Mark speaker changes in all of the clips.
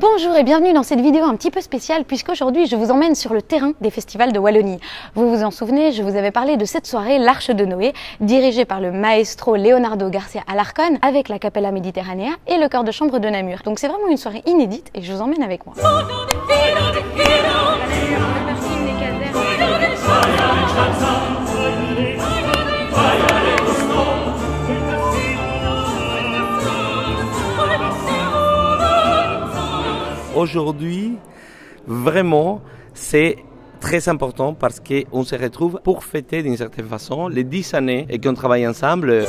Speaker 1: Bonjour et bienvenue dans cette vidéo un petit peu spéciale puisqu'aujourd'hui je vous emmène sur le terrain des festivals de Wallonie. Vous vous en souvenez, je vous avais parlé de cette soirée L'Arche de Noé, dirigée par le maestro Leonardo Garcia Alarcon avec la Capella Mediterranea et le chœur de chambre de Namur. Donc c'est vraiment une soirée inédite et je vous emmène avec moi.
Speaker 2: Aujourd'hui, vraiment, c'est très important parce qu'on se retrouve pour fêter d'une certaine façon les 10 années et qu'on travaille ensemble.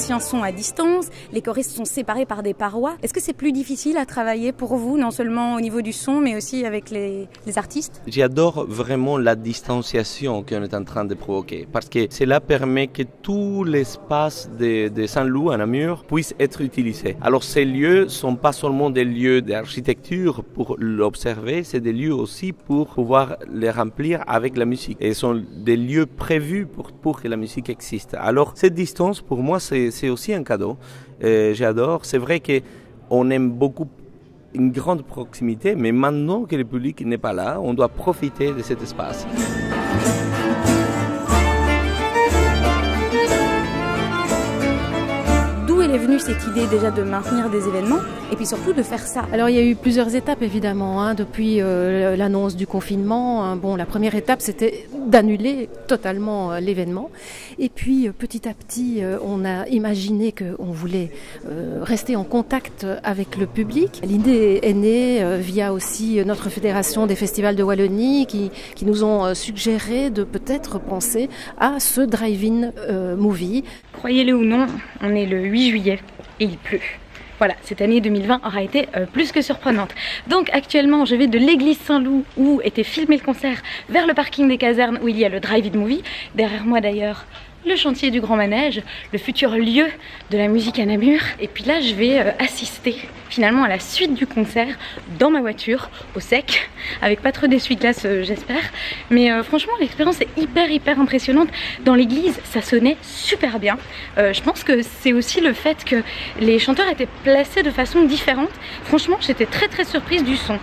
Speaker 1: Musiciens sont à distance, les choristes sont séparés par des parois. Est-ce que c'est plus difficile à travailler pour vous, non seulement au niveau du son, mais aussi avec les, les artistes?
Speaker 2: J'adore vraiment la distanciation qu'on est en train de provoquer parce que cela permet que tout l'espace de, de Saint-Loup à Namur puisse être utilisé. Alors ces lieux sont pas seulement des lieux d'architecture pour l'observer, c'est des lieux aussi pour pouvoir les remplir avec la musique. Et ce sont des lieux prévus pour, pour que la musique existe. Alors cette distance pour moi c'est c'est aussi un cadeau. Euh, J'adore. C'est vrai que on aime beaucoup une grande proximité, mais maintenant que le public n'est pas là, on doit profiter de cet espace.
Speaker 1: Cette idée déjà de maintenir des événements et puis surtout de faire ça
Speaker 3: Alors il y a eu plusieurs étapes évidemment hein, depuis euh, l'annonce du confinement. hein. Bon, la première étape c'était d'annuler totalement euh, l'événement. Et puis euh, petit à petit, euh, on a imaginé qu'on voulait euh, rester en contact avec le public. L'idée est née euh, via aussi notre fédération des festivals de Wallonie qui, qui nous ont euh, suggéré de peut-être penser à ce drive-in euh, movie.
Speaker 1: Croyez-le ou non, on est le 8 juillet et il pleut. Voilà, cette année 2020 aura été euh, plus que surprenante. Donc actuellement, je vais de l'église Saint-Loup où était filmé le concert vers le parking des casernes où il y a le drive-in movie. Derrière moi d'ailleurs, le chantier du Grand Manège, le futur lieu de la musique à Namur. Et puis là, je vais euh, assister finalement à la suite du concert dans ma voiture, au sec, avec pas trop d'essuie-glace, euh, j'espère. Mais euh, franchement, l'expérience est hyper, hyper impressionnante. Dans l'église, ça sonnait super bien. Je pense que c'est aussi le fait que les chanteurs étaient placés de façon différente. Franchement, j'étais très, très surprise du son.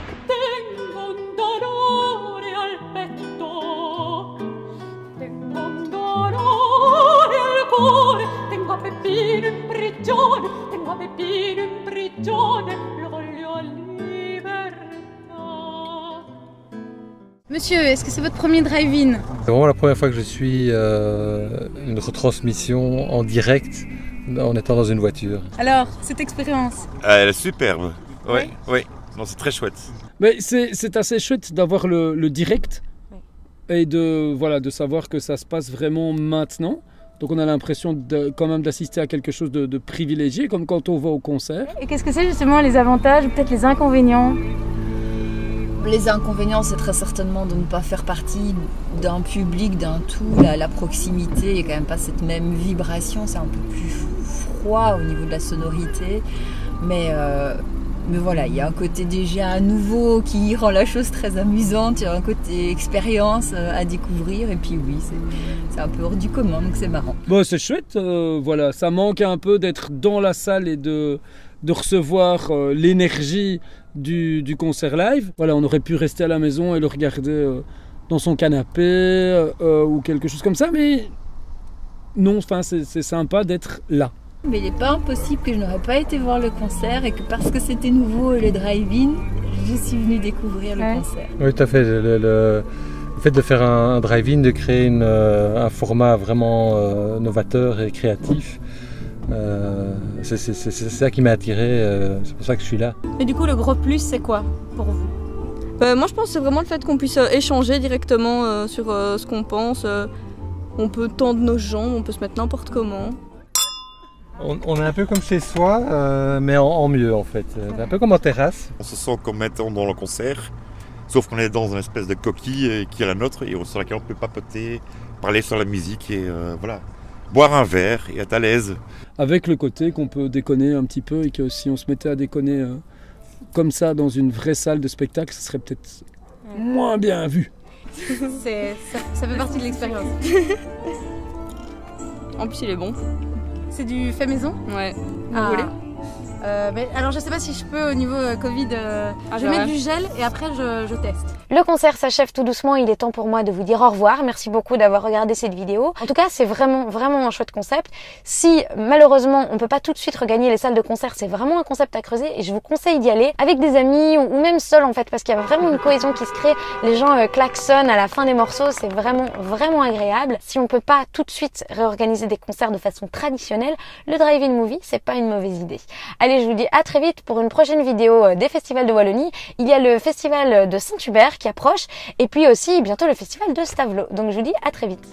Speaker 4: In prigione, lo voglio libertà.
Speaker 1: Monsieur, est-ce que c'est votre premier drive-in?
Speaker 5: C'est vraiment la première fois que je suis euh, une retransmission en direct en étant dans une voiture.
Speaker 1: Alors, cette expérience?
Speaker 6: Ah, elle est superbe. Oui, oui. Non, c'est très chouette.
Speaker 7: Mais c'est c'est assez chouette d'avoir le, le direct et de, voilà, de savoir que ça se passe vraiment maintenant. Donc on a l'impression de- quand même d'assister à quelque chose de, de privilégié, comme quand on va au concert.
Speaker 1: Et qu'est-ce que c'est justement les avantages ou peut-être les inconvénients?
Speaker 8: Les inconvénients, c'est très certainement de ne pas faire partie d'un public, d'un tout. La, la proximité, il n'y a quand même pas cette même vibration, c'est un peu plus froid au niveau de la sonorité. Mais, euh, mais voilà, il y a un côté déjà nouveau qui rend la chose très amusante, il y a un côté expérience euh, à découvrir. Et puis oui, c'est- un peu hors du commun, donc c'est marrant.
Speaker 7: Bon, c'est chouette, euh, voilà, ça manque un peu d'être dans la salle et de, de recevoir euh, l'énergie du, concert live. Voilà, on aurait pu rester à la maison et le regarder dans son canapé ou quelque chose comme ça, mais non, enfin, c'est sympa d'être là.
Speaker 8: Mais il n'est pas impossible que je n'aurais pas été voir le concert et que parce que c'était nouveau le drive-in, je suis venue découvrir le
Speaker 1: Ouais.
Speaker 8: concert.
Speaker 5: Oui, tout à fait. Le, le- le fait de faire un, un drive-in, de créer une, euh, un format vraiment euh, novateur et créatif, euh, c'est ça qui m'a attiré. euh, c'est pour ça que je suis là.
Speaker 9: Et du coup, le gros plus, c'est quoi pour vous? Euh, Moi, je pense que c'est vraiment le fait qu'on puisse échanger directement euh, sur euh, ce qu'on pense. euh, on peut tendre nos jambes, on peut se mettre n'importe comment.
Speaker 5: On, on est un peu comme chez soi, euh, mais en, en mieux en fait. C'est un peu comme en terrasse.
Speaker 6: On se sent comme étant dans le concert, sauf qu'on est dans une espèce de coquille euh, qui est la nôtre et sur laquelle on peut papoter, parler sur la musique et euh, voilà. Boire un verre et être à l'aise.
Speaker 7: Avec le côté qu'on peut déconner un petit peu et que si on se mettait à déconner euh, comme ça dans une vraie salle de spectacle, ce serait peut-être moins bien vu.
Speaker 10: C'est- ça, ça fait partie de l'expérience.
Speaker 9: En plus, il est bon.
Speaker 10: C'est du fait maison?
Speaker 9: Ouais. Vous
Speaker 10: Ah.
Speaker 9: voulez?
Speaker 10: Euh, mais alors je sais pas si je peux au niveau euh, Covid. euh,
Speaker 9: Ah,
Speaker 10: je vais mettre
Speaker 9: ouais.
Speaker 10: du gel et après je, je teste.
Speaker 1: Le concert s'achève tout doucement, il est temps pour moi de vous dire au revoir. Merci beaucoup d'avoir regardé cette vidéo. En tout cas, c'est vraiment vraiment un chouette concept. Si malheureusement on peut pas tout de suite regagner les salles de concert, c'est vraiment un concept à creuser et je vous conseille d'y aller avec des amis ou, ou même seul en fait parce qu'il y a vraiment une cohésion qui se crée. Les gens euh, klaxonnent à la fin des morceaux, c'est vraiment vraiment agréable. Si on peut pas tout de suite réorganiser des concerts de façon traditionnelle, le drive-in movie, c'est pas une mauvaise idée. Allez, je vous dis à très vite pour une prochaine vidéo euh, des festivals de Wallonie. Il y a le festival de Saint-Hubert qui approche et puis aussi bientôt le festival de Stavelot. Donc je vous dis à très vite.